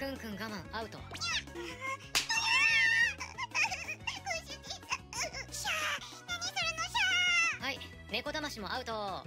くんくん我慢アウト。はい猫だましもアウト。